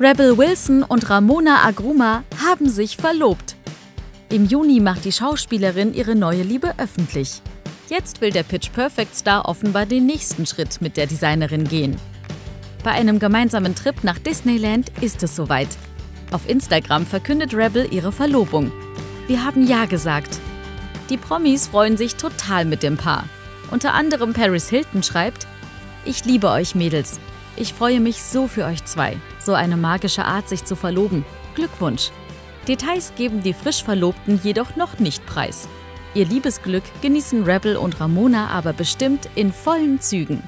Rebel Wilson und Ramona Agruma haben sich verlobt. Im Juni macht die Schauspielerin ihre neue Liebe öffentlich. Jetzt will der Pitch Perfect Star offenbar den nächsten Schritt mit der Designerin gehen. Bei einem gemeinsamen Trip nach Disneyland ist es soweit. Auf Instagram verkündet Rebel ihre Verlobung. Wir haben Ja gesagt. Die Promis freuen sich total mit dem Paar. Unter anderem Paris Hilton schreibt: Ich liebe euch Mädels. Ich freue mich so für euch zwei. So eine magische Art, sich zu verloben. Glückwunsch. Details geben die frisch Verlobten jedoch noch nicht preis. Ihr Liebesglück genießen Rebel und Ramona aber bestimmt in vollen Zügen.